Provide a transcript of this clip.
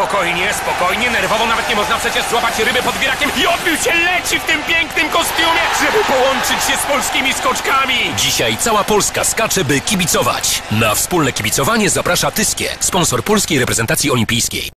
Spokojnie, spokojnie, nerwowo nawet nie można przecież złapać ryby pod wirakiem. i odbił się leci w tym pięknym kostiumie, żeby połączyć się z polskimi skoczkami. Dzisiaj cała Polska skacze, by kibicować. Na wspólne kibicowanie zaprasza Tyskie, sponsor polskiej reprezentacji olimpijskiej.